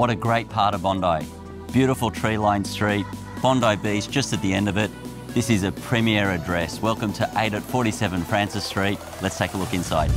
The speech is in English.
What a great part of Bondi. Beautiful tree-lined street, Bondi Beach just at the end of it. This is a premier address. Welcome to 8 at 47 Francis Street. Let's take a look inside.